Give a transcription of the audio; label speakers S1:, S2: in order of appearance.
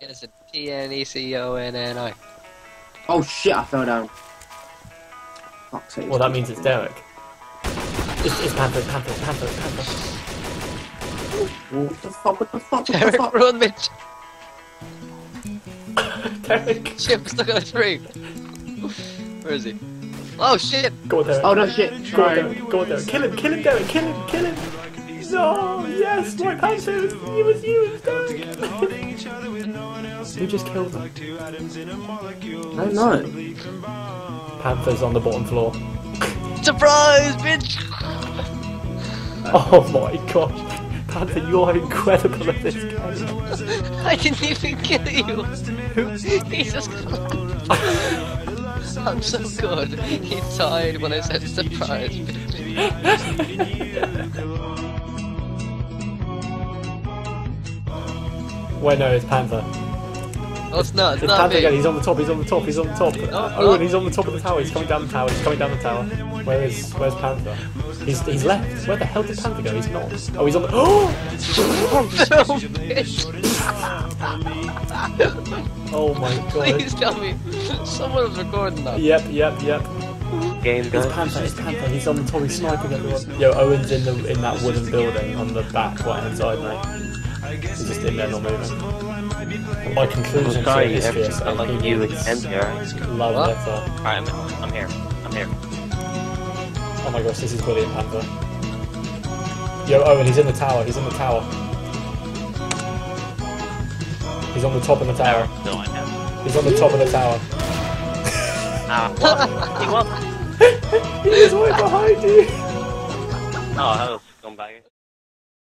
S1: It's a T N E C O N N I.
S2: Oh shit, I fell down. Fuck's sake.
S3: Well, that means it's Derek. It's, it's Panther, Panther, Panther, Panther.
S2: What the fuck, what the fuck, what the
S1: Derek,
S2: fuck?
S1: run, bitch!
S3: Derek.
S1: Shit, we're stuck on a tree. Where is he? Oh shit!
S3: Go on, Derek.
S2: Oh no shit,
S3: Go on. Derek. Go on, Derek. Kill him, kill him, Derek. Kill him, kill him. No, yes, my Panther. It was, it was you, it was Derek. Who just killed him?
S2: I don't know.
S3: Panther's on the bottom floor.
S1: Surprise, bitch!
S3: Oh my gosh. Panther, you are incredible at this game.
S1: I didn't even kill you! Jesus Christ! I'm so good. He died when I said surprise,
S3: Wait, no, it's Panther.
S1: Oh, it's not, it's
S3: It's
S1: not
S3: Panther again. He's on the top. He's on the top. He's on the top.
S1: Oh,
S3: Owen,
S1: oh.
S3: oh he's on the top of the tower. He's coming down the tower. He's coming down the tower. Where is? Where's Panther? He's he's left. Where the hell did Panther go? He's not. Oh, he's on the. Oh!
S1: No, bitch!
S3: Oh my god.
S1: Please tell me someone was recording that.
S3: Yep, yep, yep.
S4: Game
S3: It's. Panther. It's Panther. He's on the top. He's sniping everyone. Yo, Owen's in the in that wooden building on the back right hand side, mate. He's just in there, not moving. My conclusion
S4: I'm sorry,
S3: history
S4: everything
S3: is
S4: I like you again here.
S3: Love
S1: What?
S3: letter.
S4: Alright, I'm, I'm here. I'm here.
S3: Oh my gosh, this is brilliant, Panther. Yo, Owen, he's in the tower. He's in the tower. He's on the top of the tower.
S4: No, I have.
S3: He's on the top of the tower.
S4: Ah, what? he won.
S3: He's right behind you.
S4: Oh, I was going back.